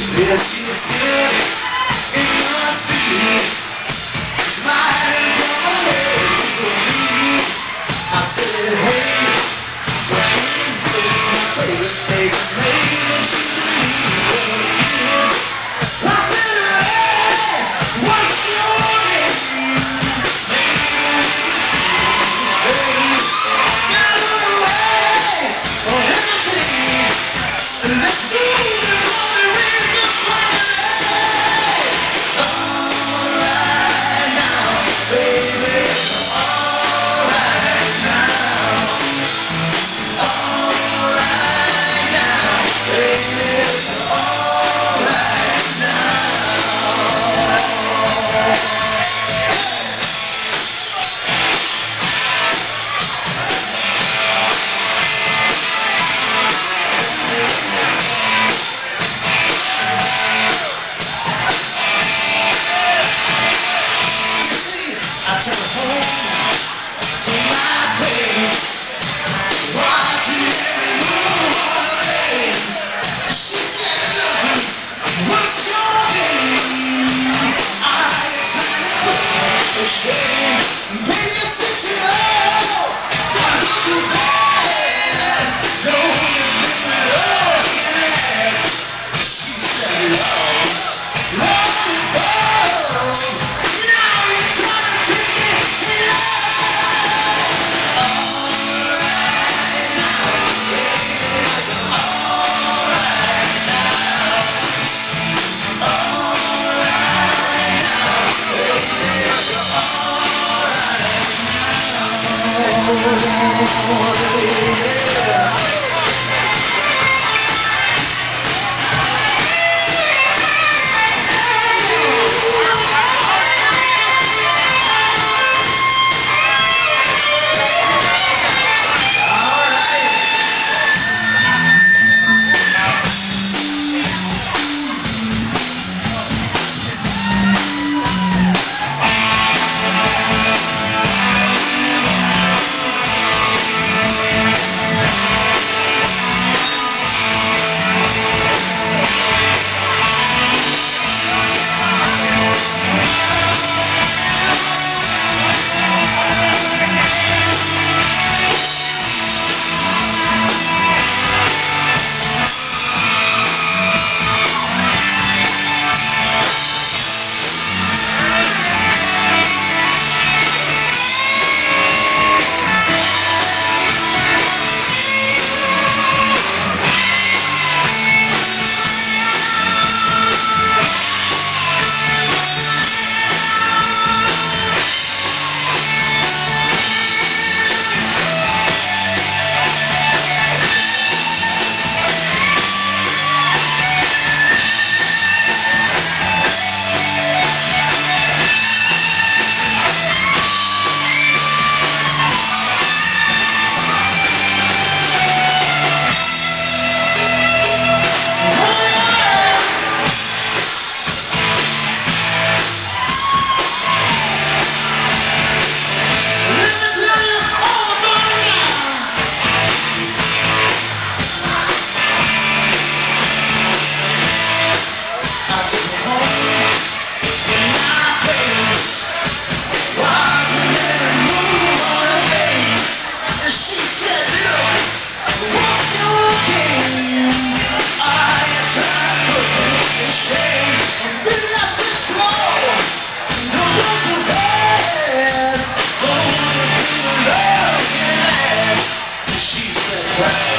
Yeah, she still in seat Smiling from head to feet I said, hey, shame. Baby, I said you Oh, yeah. Right.